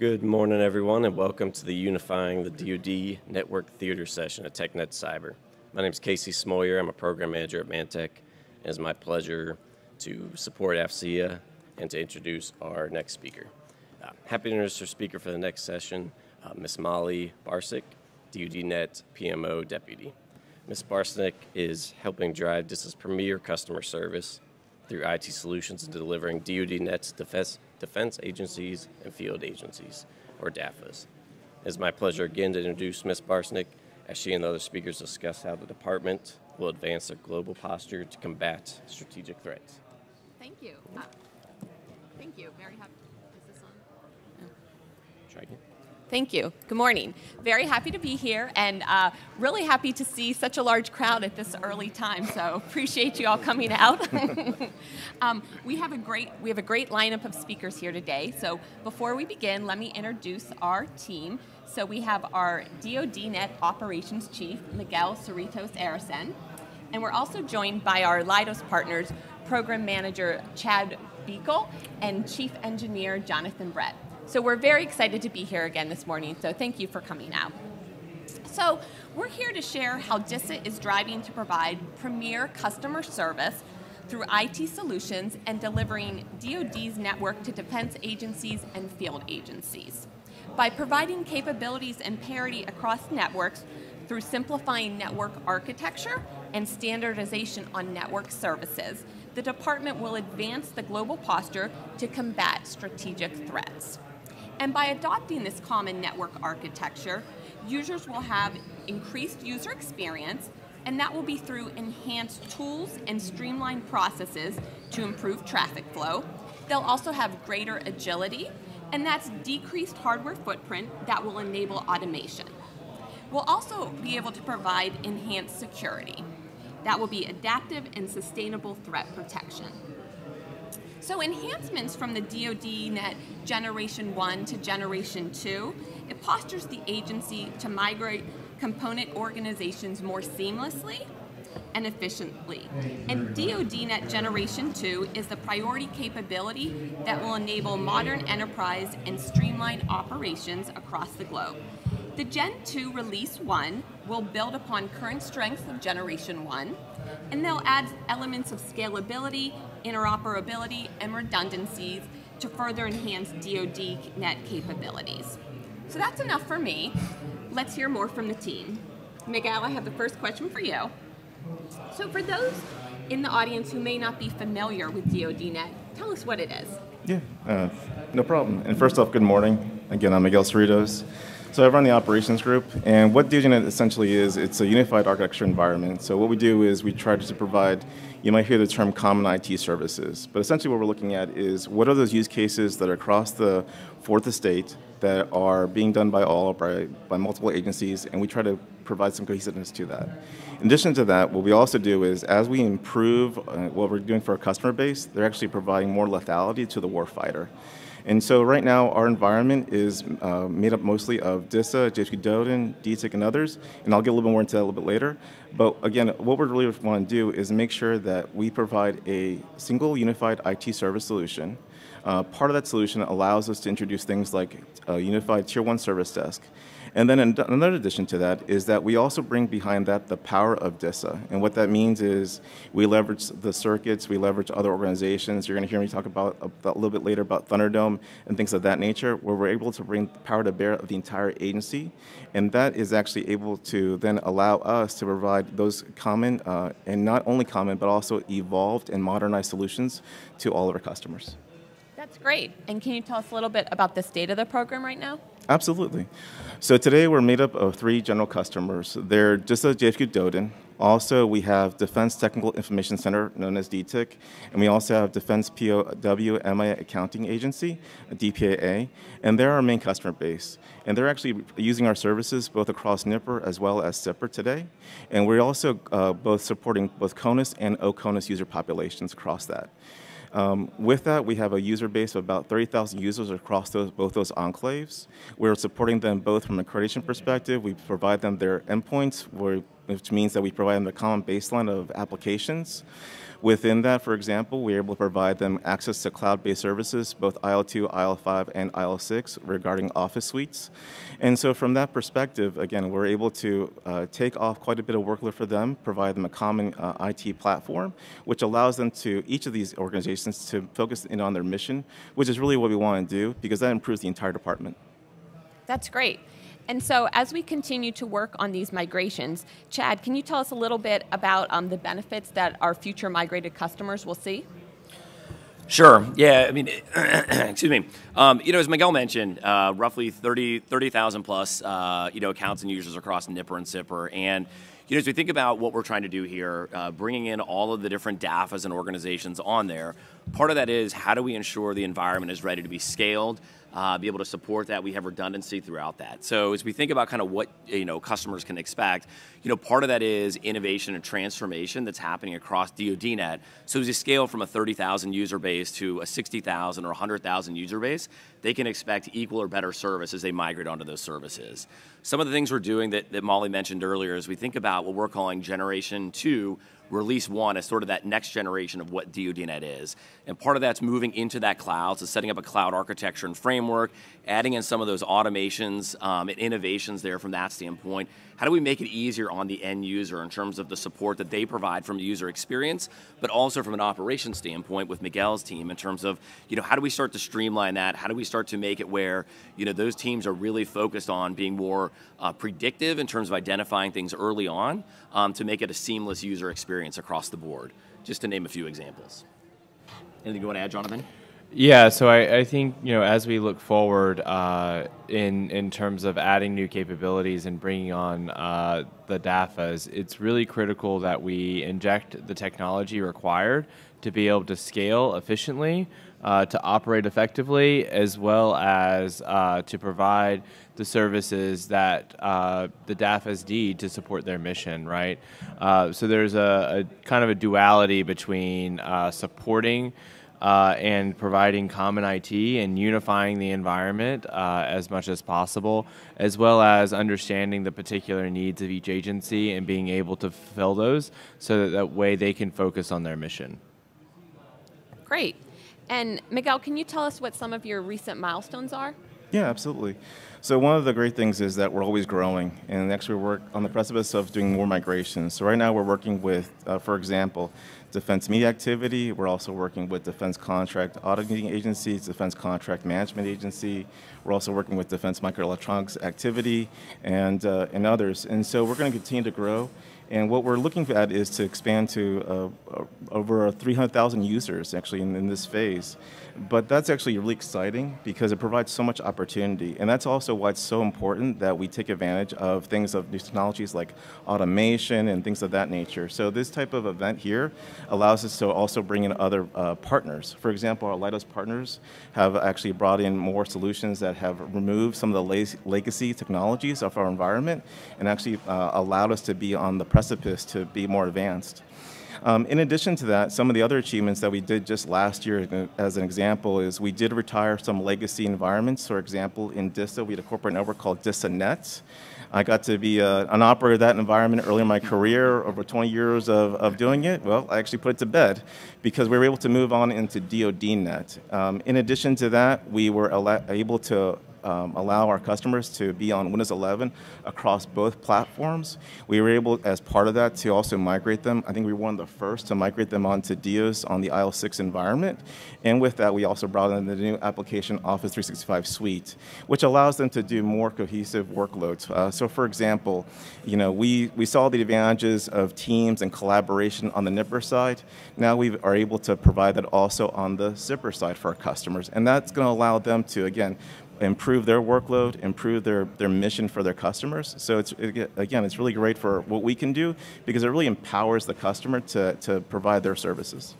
Good morning, everyone, and welcome to the Unifying the DoD Network Theater session at TechNet Cyber. My name is Casey Smoyer. I'm a program manager at Mantech. and It's my pleasure to support AFCEA and to introduce our next speaker. Uh, happy to introduce our speaker for the next session, uh, Ms. Molly Barsick, DoDNet PMO Deputy. Ms. Barsick is helping drive DISA's premier customer service through IT solutions and delivering DoDNet's defense defense agencies and field agencies, or DAFAs. It's my pleasure again to introduce Ms. Barsnick as she and the other speakers discuss how the department will advance their global posture to combat strategic threats. Thank you. Uh, thank you. Very happy. Is this on? Try again. Thank you. Good morning. Very happy to be here and uh, really happy to see such a large crowd at this early time. So appreciate you all coming out. um, we have a great we have a great lineup of speakers here today. So before we begin, let me introduce our team. So we have our DoDNet Operations Chief Miguel Cerritos Arison, and we're also joined by our Leidos partners, Program Manager Chad Beagle and Chief Engineer Jonathan Brett. So we're very excited to be here again this morning, so thank you for coming out. So we're here to share how DISA is driving to provide premier customer service through IT solutions and delivering DoD's network to defense agencies and field agencies. By providing capabilities and parity across networks through simplifying network architecture and standardization on network services, the department will advance the global posture to combat strategic threats. And by adopting this common network architecture, users will have increased user experience, and that will be through enhanced tools and streamlined processes to improve traffic flow. They'll also have greater agility, and that's decreased hardware footprint that will enable automation. We'll also be able to provide enhanced security. That will be adaptive and sustainable threat protection. So enhancements from the DoD Net Generation 1 to Generation 2, it postures the agency to migrate component organizations more seamlessly and efficiently. And DoDNet Generation 2 is the priority capability that will enable modern enterprise and streamline operations across the globe. The Gen 2 Release 1 will build upon current strengths of Generation 1, and they'll add elements of scalability interoperability, and redundancies to further enhance DoD net capabilities. So that's enough for me. Let's hear more from the team. Miguel, I have the first question for you. So for those in the audience who may not be familiar with DoDNet, tell us what it is. Yeah, uh, no problem. And first off, good morning. Again, I'm Miguel Cerritos. So I run the operations group, and what DoDNet essentially is, it's a unified architecture environment. So what we do is we try to provide, you might hear the term common IT services, but essentially what we're looking at is what are those use cases that are across the fourth estate that are being done by all, by, by multiple agencies, and we try to provide some cohesiveness to that. In addition to that, what we also do is as we improve uh, what we're doing for our customer base, they're actually providing more lethality to the warfighter. And so right now, our environment is uh, made up mostly of DISA, JHQ DoDIN, DTIC, and others, and I'll get a little bit more into that a little bit later. But again, what we really want to do is make sure that we provide a single unified IT service solution. Uh, part of that solution allows us to introduce things like a unified tier one service desk. And then another addition to that is that we also bring behind that the power of DISA. And what that means is we leverage the circuits, we leverage other organizations. You're going to hear me talk about, a little bit later about Thunderdome and things of that nature, where we're able to bring power to bear of the entire agency. And that is actually able to then allow us to provide those common, uh, and not only common, but also evolved and modernized solutions to all of our customers. That's great. And can you tell us a little bit about the state of the program right now? Absolutely. So today we're made up of three general customers. They're just a JHQ DoDIN. Also, we have Defense Technical Information Center, known as DTIC, and we also have Defense POW MI Accounting Agency, DPAA, and they're our main customer base. And they're actually using our services both across NIPR as well as SIPR today. And we're also uh, both supporting both CONUS and OCONUS user populations across that. Um, with that, we have a user base of about 30,000 users across those, both those enclaves. We're supporting them both from an accreditation perspective. We provide them their endpoints. We which means that we provide them a common baseline of applications. Within that, for example, we're able to provide them access to cloud-based services, both IL2, IL5, and IL6 regarding office suites. And so from that perspective, again, we're able to uh, take off quite a bit of workload for them, provide them a common uh, IT platform, which allows them to, each of these organizations, to focus in on their mission, which is really what we want to do, because that improves the entire department. That's great. And so, as we continue to work on these migrations, Chad, can you tell us a little bit about um, the benefits that our future migrated customers will see? Sure. Yeah. I mean, excuse me. Um, you know, as Miguel mentioned, uh, roughly 30 30,000 plus, uh, you know, accounts and users across NIPR and SIPR, and you know, as we think about what we're trying to do here, uh, bringing in all of the different DAFAs and organizations on there, part of that is how do we ensure the environment is ready to be scaled, uh, be able to support that. We have redundancy throughout that. So as we think about kind of what you know customers can expect, you know part of that is innovation and transformation that's happening across DoDNet. So as you scale from a 30,000 user base to a 60,000 or 100,000 user base, they can expect equal or better service as they migrate onto those services. Some of the things we're doing that, that Molly mentioned earlier is we think about what we're calling Generation 2 release one as sort of that next generation of what DoDNet is. And part of that's moving into that cloud, so setting up a cloud architecture and framework, adding in some of those automations um, and innovations there from that standpoint. How do we make it easier on the end user in terms of the support that they provide from a user experience, but also from an operations standpoint with Miguel's team in terms of, you know, how do we start to streamline that? How do we start to make it where, you know, those teams are really focused on being more uh, predictive in terms of identifying things early on um, to make it a seamless user experience across the board, just to name a few examples. Anything you want to add, Jonathan? Yeah, so I, I, think you know as we look forward uh, in in terms of adding new capabilities and bringing on uh, the DAFAs, it's really critical that we inject the technology required to be able to scale efficiently, uh, to operate effectively, as well as uh, to provide the services that uh, the DAFAs need to support their mission. Right. Uh, so there's a, a, kind of a duality between supporting uh, and providing common IT and unifying the environment uh, as much as possible, as well as understanding the particular needs of each agency and being able to fulfill those so that that way they can focus on their mission. Great. And Miguel, can you tell us what some of your recent milestones are? Yeah, absolutely. So one of the great things is that we're always growing, and actually we work on the precipice of doing more migrations. So right now we're working with, uh, for example, defense media activity. We're also working with defense contract auditing agencies, defense contract management agency. We're also working with defense microelectronics activity and, uh, and others. And so we're going to continue to grow. And what we're looking at is to expand to uh, over 300,000 users actually in, in, this phase. But that's actually really exciting because it provides so much opportunity. And that's also why it's so important that we take advantage of things of new technologies like automation and things of that nature. So this type of event here allows us to also bring in other uh, partners. For example, our Leidos partners have actually brought in more solutions that have removed some of the legacy technologies of our environment and actually uh, allowed us to be on the precipice to be more advanced. Um, in addition to that, some of the other achievements that we did just last year, uh, as an example, is we did retire some legacy environments. For example, in DISA, we had a corporate network called DISANet. I got to be uh, an operator of that environment early in my career, over 20 years of, of doing it. Well, I actually put it to bed because we were able to move on into DoDNet. Um, in addition to that, we were able to um, allow our customers to be on Windows 11 across both platforms. We were able, as part of that, to also migrate them. I think we were one of the first to migrate them onto DEOS on the IL6 environment. And with that, we also brought in the new application Office 365 suite, which allows them to do more cohesive workloads. Uh, so for example, you know, we, we saw the advantages of teams and collaboration on the NIPR side. Now we are able to provide that also on the SIPR side for our customers. And that's going to allow them to, again, improve their workload, improve their, their mission for their customers. So it's it, again, it's really great for what we can do because it really empowers the customer to, to provide their services.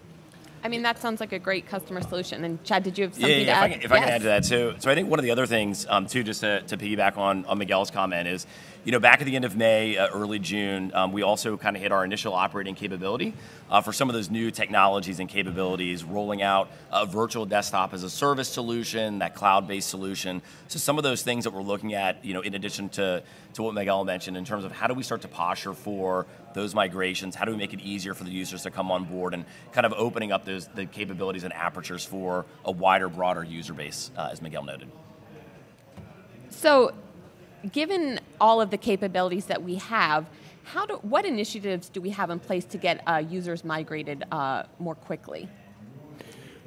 I mean, that sounds like a great customer solution. And Chad, did you have something yeah, yeah, to if add? I can, if I can add to that too. So I think one of the other things um, too, just to, to piggyback on, on Miguel's comment is, you know, back at the end of May, uh, early June, um, we also kind of hit our initial operating capability uh, for some of those new technologies and capabilities, rolling out a virtual desktop as a service solution, that cloud-based solution. So some of those things that we're looking at, you know, in addition to, to what Miguel mentioned in terms of how do we start to posture for those migrations, how do we make it easier for the users to come on board and kind of opening up those the capabilities and apertures for a wider, broader user base, uh, as Miguel noted. So, given all of the capabilities that we have, how do, what initiatives do we have in place to get uh, users migrated uh, more quickly?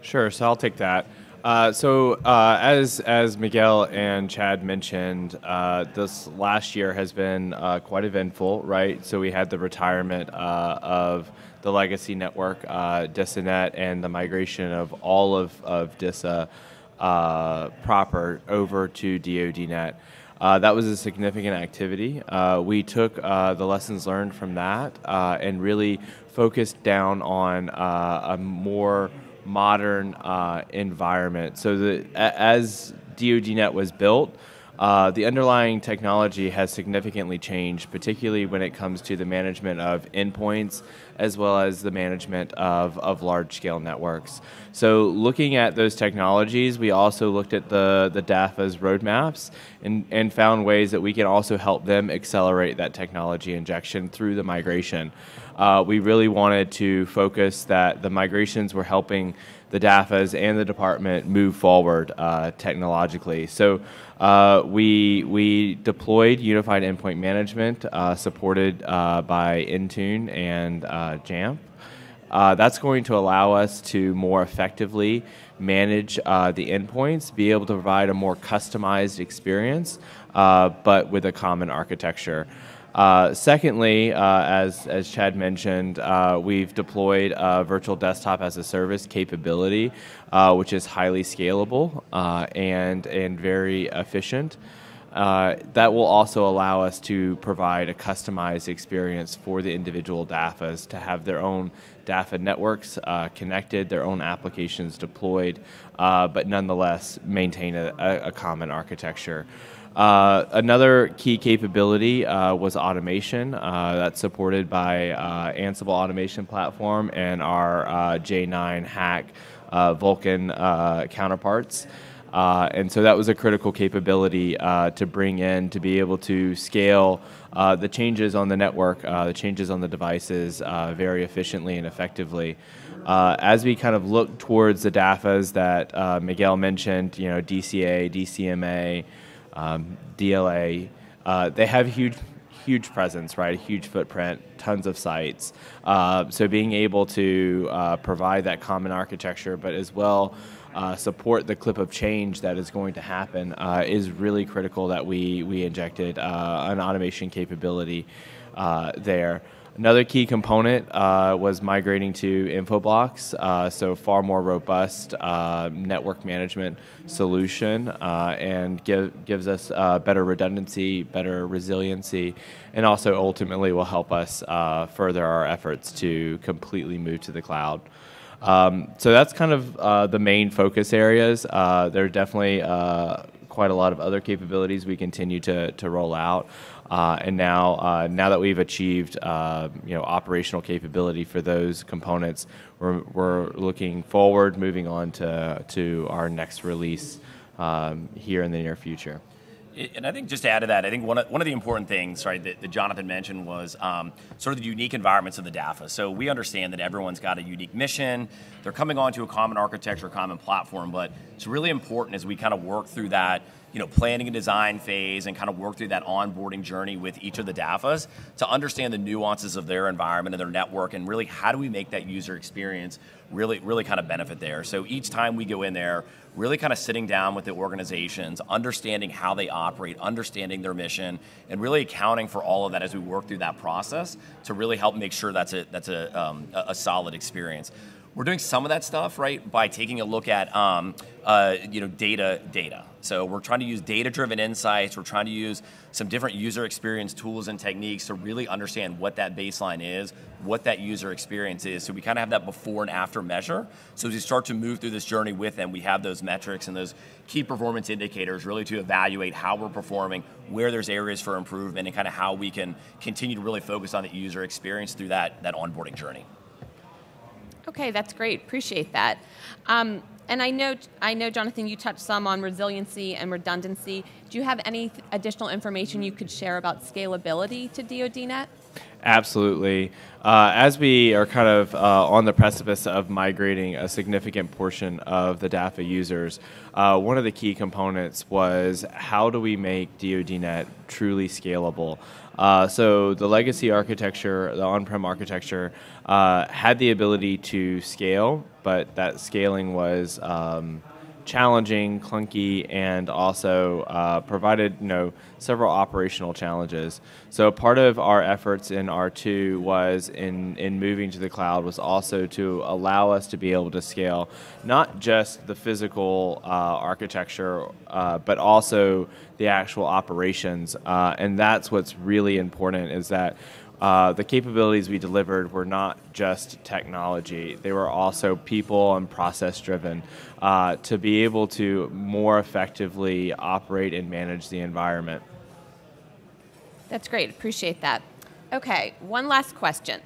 Sure, so I'll take that. Uh, so, uh, as as Miguel and Chad mentioned, uh, this last year has been uh, quite eventful, right? So we had the retirement of the legacy network, DISANet, and the migration of all of of DISA proper over to DoDNet. Uh, that was a significant activity. Uh, we took uh, the lessons learned from that and really focused down on a more modern uh, environment. So the, as DoDNet was built, uh, the underlying technology has significantly changed, particularly when it comes to the management of endpoints as well as the management of, of large scale networks. So, looking at those technologies, we also looked at the, the DAFA's roadmaps and, and found ways that we can also help them accelerate that technology injection through the migration. Uh, we really wanted to focus that the migrations were helping the DAFAs and the department move forward uh, technologically. So uh, we we deployed unified endpoint management uh, supported uh, by Intune and uh, Jamf. Uh, that's going to allow us to more effectively manage the endpoints, be able to provide a more customized experience, but with a common architecture. Uh, secondly, uh, as, as Chad mentioned, uh, we've deployed a virtual desktop as a service capability, uh, which is highly scalable uh, and, and very efficient. That will also allow us to provide a customized experience for the individual DAFAs to have their own DAFA networks connected, their own applications deployed, but nonetheless maintain a, a common architecture. Uh, another key capability uh, was automation uh, that's supported by uh, Ansible automation platform and our uh, J9 HaCC uh, Vulkan counterparts. and so that was a critical capability to bring in to be able to scale the changes on the network, the changes on the devices very efficiently and effectively. as we kind of look towards the DAFAs that Miguel mentioned, you know, DCA, DCMA, um, DLA. Uh, they have huge, huge presence, right? A huge footprint, tons of sites. Uh, so being able to uh, provide that common architecture, but as well uh, support the clip of change that is going to happen, uh, is really critical. That we we injected uh, an automation capability there. Another key component uh, was migrating to Infoblox, uh, so far more robust uh, network management solution, uh, and give, gives us uh, better redundancy, better resiliency, and also ultimately will help us uh, further our efforts to completely move to the cloud. Um, so that's kind of the main focus areas. there are definitely quite a lot of other capabilities we continue to, to roll out. Uh, and now, uh, now that we've achieved uh, you know operational capability for those components, we're, we're looking forward, moving on to to our next release um, here in the near future. And I think just to add to that, I think one of, one of the important things, right, that, that Jonathan mentioned was um, sort of the unique environments of the DAFA. So we understand that everyone's got a unique mission. They're coming onto a common architecture, common platform, but it's really important as we kind of work through that you know, planning and design phase and kind of work through that onboarding journey with each of the DAFAs to understand the nuances of their environment and their network and really how do we make that user experience really, really kind of benefit there. So each time we go in there, really kind of sitting down with the organizations, understanding how they operate, understanding their mission, and really accounting for all of that as we work through that process to really help make sure that's a, that's a, um, a solid experience. We're doing some of that stuff, right, by taking a look at um, uh, you know, data, data. So we're trying to use data-driven insights. We're trying to use some different user experience tools and techniques to really understand what that baseline is, what that user experience is. So we kind of have that before and after measure. So as we start to move through this journey with them, we have those metrics and those key performance indicators really to evaluate how we're performing, where there's areas for improvement, and kind of how we can continue to really focus on the user experience through that, that onboarding journey. Okay, that's great. Appreciate that. Um, and I know, I know, Jonathan, you touched some on resiliency and redundancy. Do you have any additional information you could share about scalability to DoDNet? Absolutely. Uh, as we are kind of uh, on the precipice of migrating a significant portion of the DAFA users, uh, one of the key components was how do we make DoDNet truly scalable? Uh, so the legacy architecture, the on-prem architecture, uh, had the ability to scale, but that scaling was um, challenging, clunky, and also uh, provided you know several operational challenges. So part of our efforts in R2 was in in moving to the cloud was also to allow us to be able to scale not just the physical uh, architecture, uh, but also the actual operations, uh, and that's what's really important is that uh, the capabilities we delivered were not just technology, they were also people and process driven uh, to be able to more effectively operate and manage the environment. That's great. Appreciate that. Okay, one last question.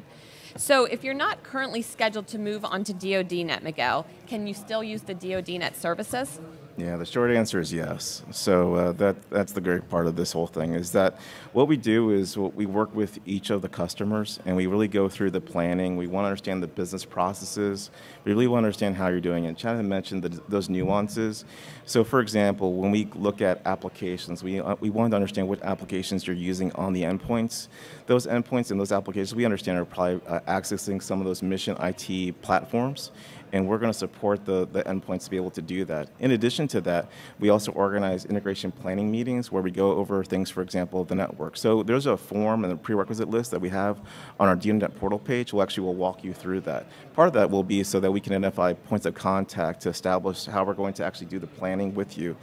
So, if you're not currently scheduled to move on to DoDNet, Miguel, can you still use the DoDNet services? Yeah, the short answer is yes. So uh, that that's the great part of this whole thing is that what we do is we work with each of the customers and we really go through the planning. We want to understand the business processes. We really want to understand how you're doing it. Chad had mentioned the, those nuances. So, for example, when we look at applications, we uh, we want to understand what applications you're using on the endpoints. Those endpoints and those applications we understand are probably uh, accessing some of those mission IT platforms and we're going to support the, the endpoints to be able to do that. In addition to that, we also organize integration planning meetings where we go over things, for example, the network. So there's a form and a prerequisite list that we have on our DNet portal page. We'll actually will walk you through that. Part of that will be so that we can identify points of contact to establish how we're going to actually do the planning with you.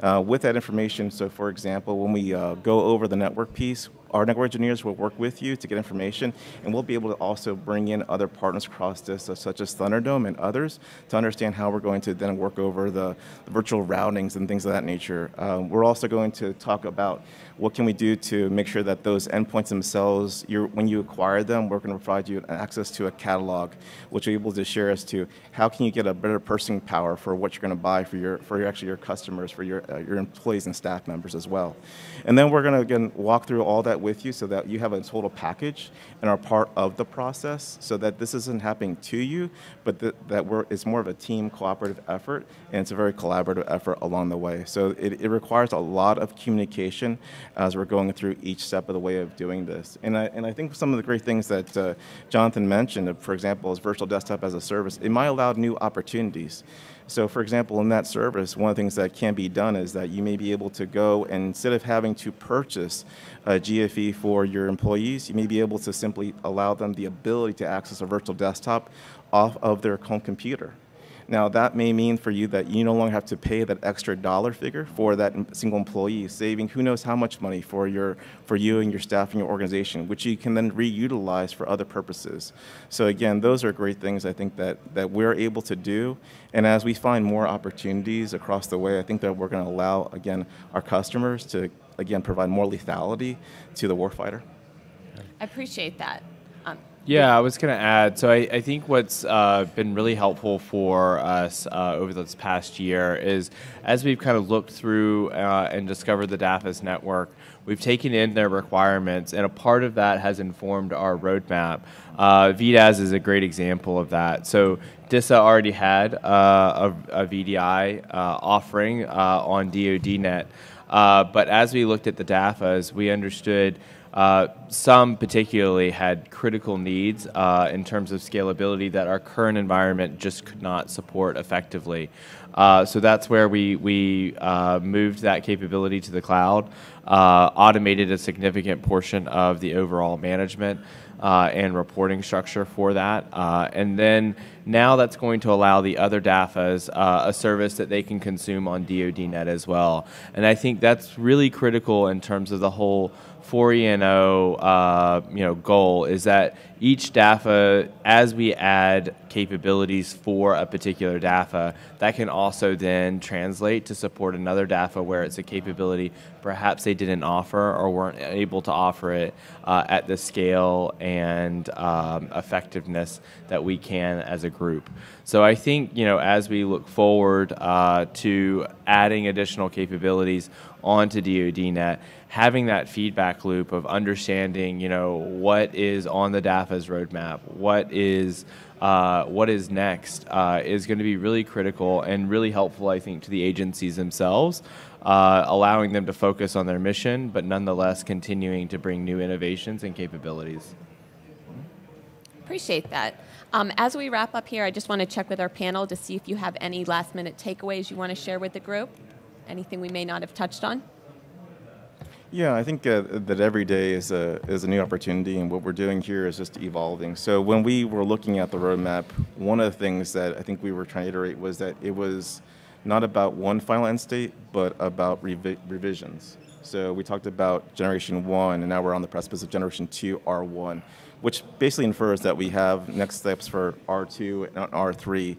Uh, with that information, so for example, when we uh, go over the network piece, our network engineers will work with you to get information, and we'll be able to also bring in other partners across this, uh, such as Thunderdome and others, to understand how we're going to then work over the, the virtual routings and things of that nature. Um, we're also going to talk about what can we do to make sure that those endpoints themselves, when you acquire them, we're going to provide you access to a catalog, which be able to share as to how can you get a better purchasing power for what you're going to buy for your for your, actually your customers, for your uh, your employees and staff members as well. And then we're going to again walk through all that with you so that you have a total package and are part of the process, so that this isn't happening to you, but that, that we're it's more of a team cooperative effort and it's a very collaborative effort along the way. So it, it requires a lot of communication as we're going through each step of the way of doing this. And I, and I think some of the great things that uh, Jonathan mentioned, for example, is virtual desktop as a service, it might allow new opportunities. So, for example, in that service, one of the things that can be done is that you may be able to go and instead of having to purchase a GFE for your employees, you may be able to simply allow them the ability to access a virtual desktop off of their home computer. Now, that may mean for you that you no longer have to pay that extra dollar figure for that single employee, saving who knows how much money for, your, for you and your staff and your organization, which you can then reutilize for other purposes. So again, those are great things I think that, that we're able to do. And as we find more opportunities across the way, I think that we're going to allow, again, our customers to, again, provide more lethality to the warfighter. I appreciate that. Um, yeah, I was going to add. So I, I think what's uh, been really helpful for us uh, over this past year is as we've kind of looked through uh, and discovered the DAFAS network, we've taken in their requirements, and a part of that has informed our roadmap. Uh, VDAS is a great example of that. So DISA already had uh, a, a, VDI uh, offering on DoDNet, but as we looked at the DAFAs, we understood uh, some particularly had critical needs uh, in terms of scalability that our current environment just could not support effectively. Uh, so that's where we, we uh, moved that capability to the cloud, uh, automated a significant portion of the overall management uh, and reporting structure for that, and then Now that's going to allow the other DAFAs uh, a service that they can consume on DoDNet as well. And I think that's really critical in terms of the whole 4ENO uh, you know, goal is that each DAFA, as we add capabilities for a particular DAFA, that can also then translate to support another DAFA where it's a capability perhaps they didn't offer or weren't able to offer it uh, at the scale and um, effectiveness that we can as a group. So I think you know as we look forward uh, to adding additional capabilities onto DoDNet, having that feedback loop of understanding, you know, what is on the DAFA's roadmap, what is uh, what is next, uh, is going to be really critical and really helpful, I think, to the agencies themselves, uh, allowing them to focus on their mission, but nonetheless continuing to bring new innovations and capabilities. Appreciate that. Um, as we wrap up here, I just want to check with our panel to see if you have any last minute takeaways you want to share with the group. Anything we may not have touched on? Yeah, I think uh, that every day is a, is a new opportunity, and what we're doing here is just evolving. So when we were looking at the roadmap, one of the things that I think we were trying to iterate was that it was not about one final end state, but about revi revisions. So we talked about generation one, and now we're on the precipice of generation two, R1, which basically infers that we have next steps for R2 and R3. Mm-hmm.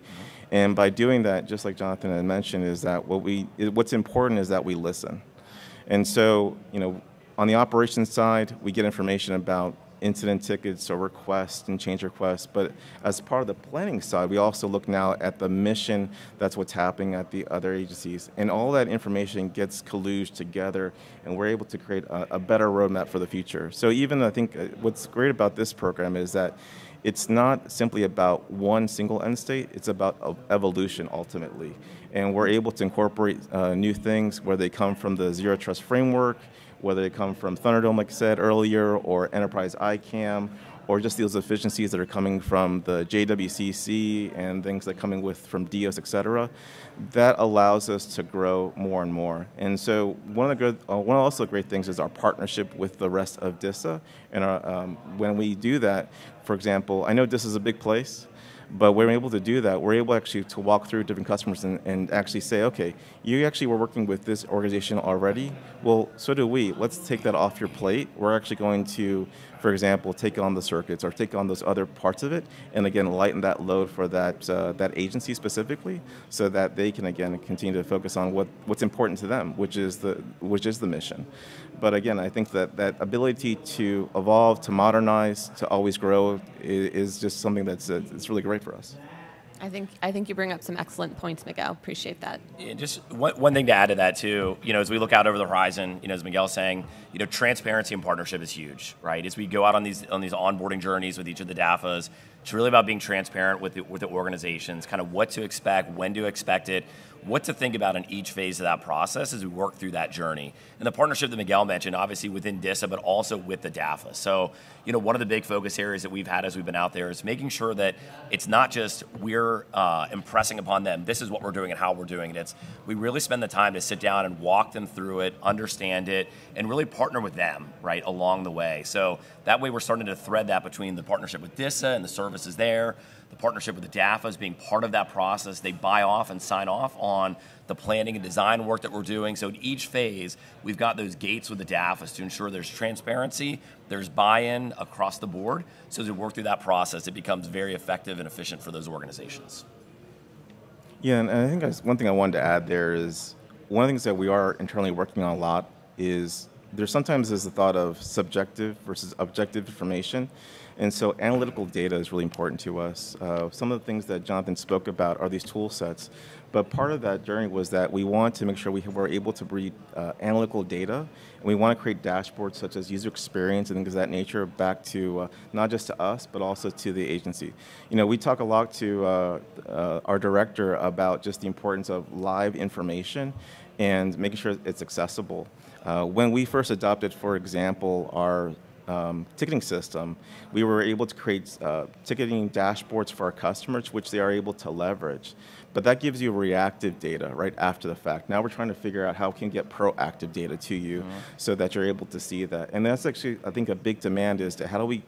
And by doing that, just like Jonathan had mentioned, is that what we, what's important is that we listen. And so, you know, on the operations side, we get information about incident tickets or requests and change requests. But as part of the planning side, we also look now at the mission, that's what's happening at the other agencies. And all that information gets colluged together, and we're able to create a, a better roadmap for the future. So even I think uh, what's great about this program is that it's not simply about one single end state, it's about evolution ultimately. And we're able to incorporate uh, new things where they come from the Zero Trust framework, whether they come from Thunderdome, like I said earlier, or Enterprise ICAM, or just those efficiencies that are coming from the JWCC and things that are coming with from DEOS, et cetera, that allows us to grow more and more. And so one of the good, uh, one of also great things is our partnership with the rest of DISA. And our, um, when we do that, for example, I know this is a big place, but we're able to do that. We're able actually to walk through different customers and, and actually say, okay, you actually were working with this organization already. Well, so do we. Let's take that off your plate. We're actually going to, for example, take on the circuits or take on those other parts of it, and again, lighten that load for that uh, that agency specifically, so that they can again continue to focus on what, what's important to them, which is the which is the mission. But again, I think that that ability to evolve, to modernize, to always grow is, is just something that's uh, it's really great for us. I think I think you bring up some excellent points, Miguel. Appreciate that. Yeah, just one, one thing to add to that too. You know, as we look out over the horizon, you know, as Miguel's saying, you know, transparency and partnership is huge, right? As we go out on these on these onboarding journeys with each of the DAFAs, it's really about being transparent with the, with the organizations, kind of what to expect, when to expect it, what to think about in each phase of that process as we work through that journey. And the partnership that Miguel mentioned, obviously within DISA, but also with the DAFA. So, you know, one of the big focus areas that we've had as we've been out there is making sure that it's not just we're uh, impressing upon them, this is what we're doing and how we're doing it. It's we really spend the time to sit down and walk them through it, understand it, and really partner with them, right, along the way. So that way we're starting to thread that between the partnership with DISA and the services there, the partnership with the DAFAs being part of that process. They buy off and sign off on the planning and design work that we're doing. So in each phase, we've got those gates with the DAFAs to ensure there's transparency, there's buy-in across the board. So as we work through that process, it becomes very effective and efficient for those organizations. Yeah, and I think one thing I wanted to add there is one of the things that we are internally working on a lot is there sometimes is the thought of subjective versus objective information. And so analytical data is really important to us. Uh, some of the things that Jonathan spoke about are these tool sets. But part of that journey was that we want to make sure we were able to breed uh, analytical data, and we want to create dashboards such as user experience and things of that nature back to uh, not just to us, but also to the agency. You know, we talk a lot to uh, uh our director about just the importance of live information and making sure it's accessible. Uh, when we first adopted, for example, our um, ticketing system, we were able to create uh, ticketing dashboards for our customers, which they are able to leverage. But that gives you reactive data right after the fact. Now we're trying to figure out how we can get proactive data to you mm -hmm. so that you're able to see that. And that's actually, I think, a big demand is to how do we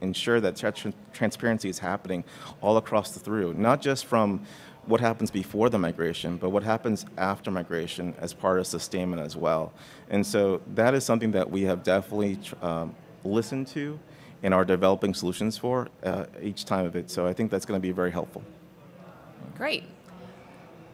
ensure that tra- transparency is happening all across the through, not just from what happens before the migration, but what happens after migration as part of sustainment as well. And so that is something that we have definitely um, listened to and are developing solutions for uh, each time of it. So I think that's going to be very helpful. Great.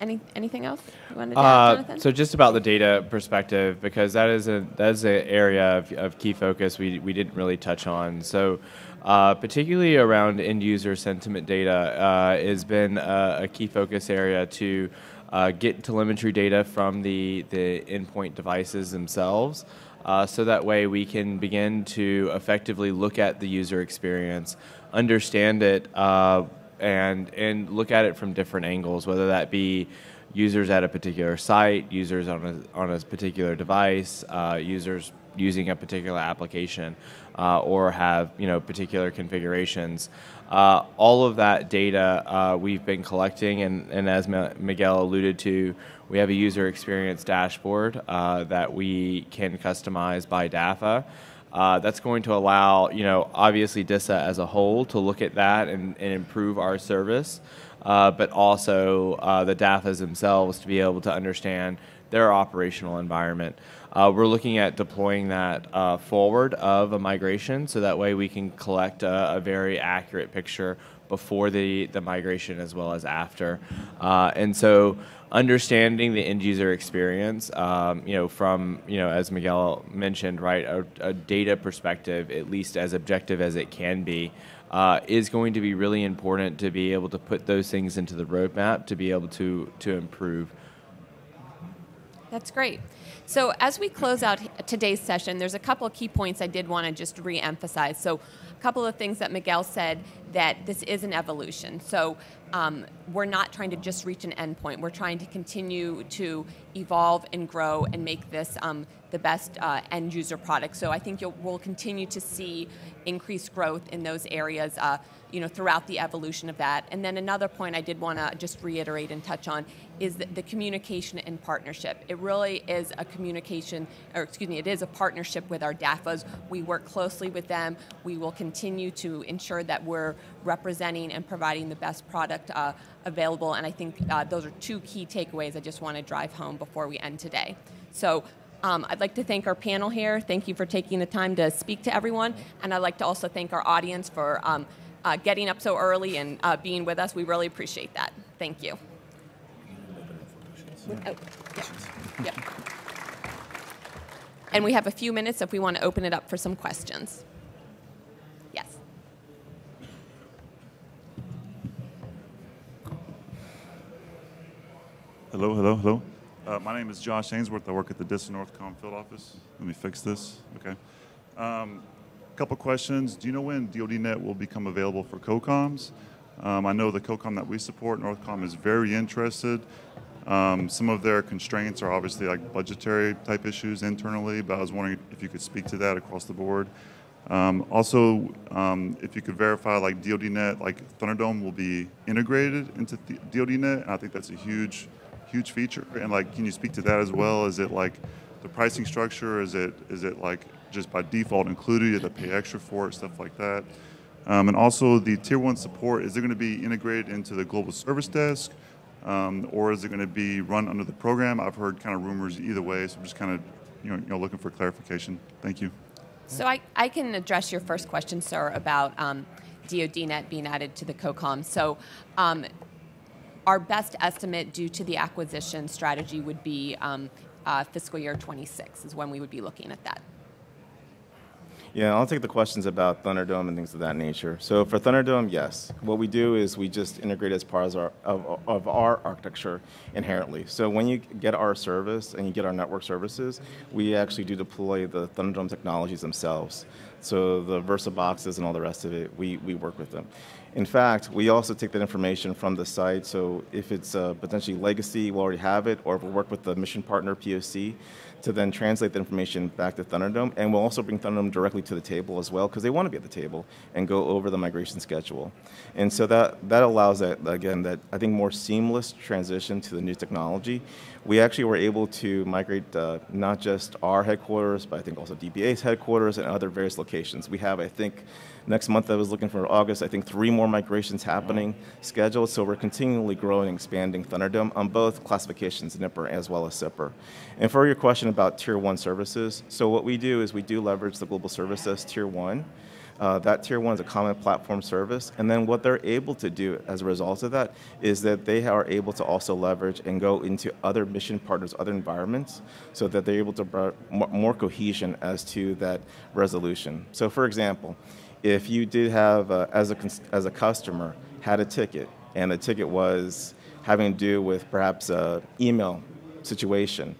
Any, anything else you wanted to add, Uh, Jonathan? so just about the data perspective, because that is a that is an area of, of key focus we, we didn't really touch on. So uh, particularly around end user sentiment data uh, has been a, a key focus area to uh, get telemetry data from the the endpoint devices themselves. Uh, so that way we can begin to effectively look at the user experience, understand it, uh, and and look at it from different angles, whether that be users at a particular site, users on a on a particular device, uh, users using a particular application, uh, or have you know particular configurations. Uh, all of that data uh, we've been collecting, and, and as Ma- Miguel alluded to, we have a user experience dashboard uh, that we can customize by DAFA. Uh, that's going to allow, you know, obviously DISA as a whole to look at that and, and improve our service, uh, but also uh, the DAFAs themselves to be able to understand their operational environment. Uh, we're looking at deploying that uh, forward of a migration so that way we can collect a, a very accurate picture before the, the migration as well as after. Uh, and so understanding the end user experience, um, you know, from, you know, as Miguel mentioned, right, a, a data perspective, at least as objective as it can be, uh, is going to be really important to be able to put those things into the roadmap to be able to, to improve. That's great. So as we close out today's session, there's a couple of key points I did want to just re-emphasize. So a couple of things that Miguel said that this is an evolution. So um, we're not trying to just reach an endpoint. We're trying to continue to evolve and grow and make this um, the best uh, end user product. So I think we'll continue to see increased growth in those areas. Uh, you know, throughout the evolution of that. And then another point I did want to just reiterate and touch on is the, the, communication and partnership. It really is a communication, or excuse me, it is a partnership with our DAFAs. We work closely with them. We will continue to ensure that we're representing and providing the best product uh, available. And I think uh, those are two key takeaways I just want to drive home before we end today. So um, I'd like to thank our panel here. Thank you for taking the time to speak to everyone. And I'd like to also thank our audience for um, uh, getting up so early and uh, being with us. We really appreciate that. Thank you. Oh, yeah. Yep. And we have a few minutes if we want to open it up for some questions. Yes. Hello, hello, hello. Uh, my name is Josh Ainsworth. I work at the DISA Northcom field office. Let me fix this. Okay. Um, couple questions. Do you know when DoDNet will become available for COCOMs? Um, I know the COCOM that we support, Northcom, is very interested. Um, some of their constraints are obviously like budgetary type issues internally, but I was wondering if you could speak to that across the board. Um, also, um, if you could verify like DoDNet, like Thunderdome will be integrated into DoDNet, and I think that's a huge, huge feature. And like, can you speak to that as well? Is it like the pricing structure? Is it is it like just by default included? You have to pay extra for it, stuff like that. Um, and also the tier one support, is it going to be integrated into the global service desk? Um, or is it going to be run under the program? I've heard kind of rumors either way, so I'm just kind of you know, you know looking for clarification. Thank you. So I, I can address your first question, sir, about um, DoDNet being added to the COCOM. So um, our best estimate due to the acquisition strategy would be um, uh, fiscal year 26 is when we would be looking at that. Yeah, I'll take the questions about Thunderdome and things of that nature. So for Thunderdome, yes. What we do is we just integrate as part of our, of, of our architecture inherently. So when you get our service and you get our network services, we actually do deploy the Thunderdome technologies themselves. So the Versa boxes and all the rest of it, we, we work with them. In fact, we also take that information from the site. So if it's uh, potentially legacy, we'll already have it, or if we work with the mission partner POC, to then translate the information back to Thunderdome. And we'll also bring Thunderdome directly to the table as well, because they want to be at the table and go over the migration schedule. And so that, that allows that, again, that I think more seamless transition to the new technology. We actually were able to migrate uh, not just our headquarters, but I think also DBA's headquarters and other various locations. We have, I think, next month I was looking for August, I think three more migrations happening scheduled. So we're continually growing and expanding Thunderdome on both classifications, NIPR as well as SIPR. And for your question about tier one services, so what we do is we do leverage the global services tier one. Uh, that tier one is a common platform service. And then what they're able to do as a result of that is that they are able to also leverage and go into other mission partners, other environments, so that they're able to bring more cohesion as to that resolution. So for example, if you did have, uh, as, a, as a customer, had a ticket, and the ticket was having to do with perhaps an email situation,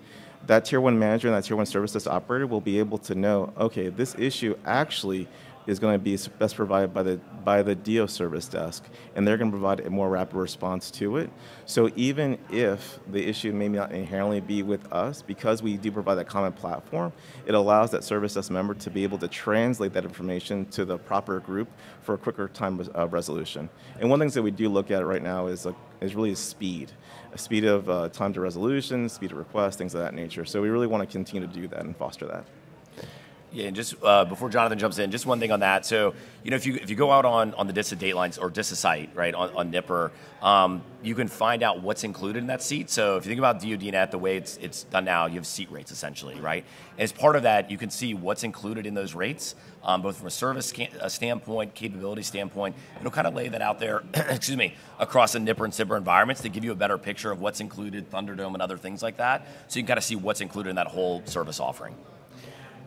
that tier one manager and that tier one service desk operator will be able to know, okay, this issue actually is going to be best provided by the by the DO service desk, and they're going to provide a more rapid response to it. So even if the issue may not inherently be with us, because we do provide that common platform, it allows that service desk member to be able to translate that information to the proper group for a quicker time of resolution. And one of the things that we do look at right now is like, is really speed, speed of uh, time to resolution, speed of request, things of that nature. So we really want to continue to do that and foster that. Yeah, and just uh, before Jonathan jumps in, just one thing on that. So, you know, if you if you go out on, on the DISA datelines or DISA site, right, on, on NIPR, um, you can find out what's included in that seat. So if you think about DoDNet, the way it's it's done now, you have seat rates essentially, right? And as part of that, you can see what's included in those rates, um, both from a service a standpoint, capability standpoint. It'll kind of lay that out there, excuse me, across the NIPR and SIPR environments to give you a better picture of what's included, Thunderdome, and other things like that. So you can kind of see what's included in that whole service offering.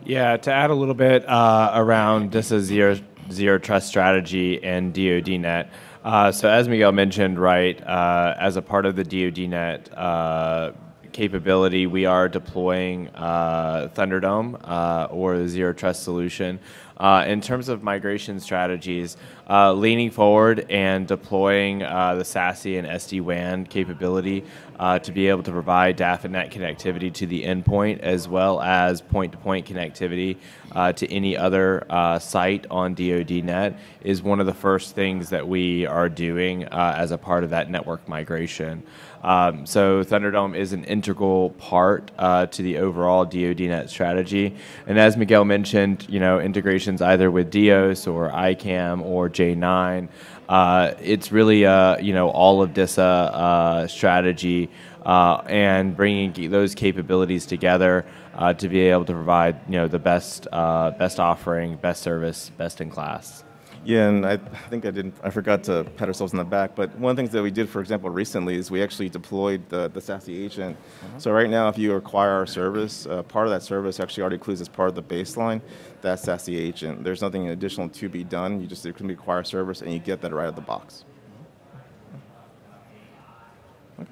Yeah, to add a little bit uh, around this is zero, zero trust strategy and DoDNet. Uh, so as Miguel mentioned, right, uh, as a part of the DoDNet uh, capability, we are deploying uh, Thunderdome uh, or the zero trust solution. in terms of migration strategies, leaning forward and deploying the SASE and SD-WAN capability uh, to be able to provide DAF and NET connectivity to the endpoint as well as point-to-point connectivity uh, to any other uh, site on DoDNet is one of the first things that we are doing uh, as a part of that network migration. Um, so Thunderdome is an integral part uh, to the overall DoDNet strategy. And as Miguel mentioned, you know, integrations either with DEOS or ICAM or J9 uh, it's really uh, you know all of DISA uh, strategy uh, and bringing those capabilities together uh, to be able to provide you know the best uh, best offering, best service, best in class. Yeah, and I, think I didn't. I forgot to pat ourselves on the back. But one of the things that we did, for example, recently is we actually deployed the, the SASE agent. Mm-hmm. So right now, if you acquire our service, uh, part of that service actually already includes as part of the baseline that SASE agent. There's nothing additional to be done. You just can acquire service, and you get that right out of the box. Okay,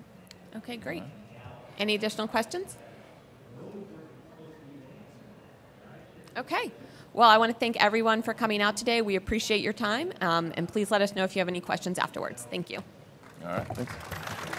okay great. Any additional questions? Okay. Well, I want to thank everyone for coming out today. We appreciate your time, um, and please let us know if you have any questions afterwards. Thank you. All right. Thanks.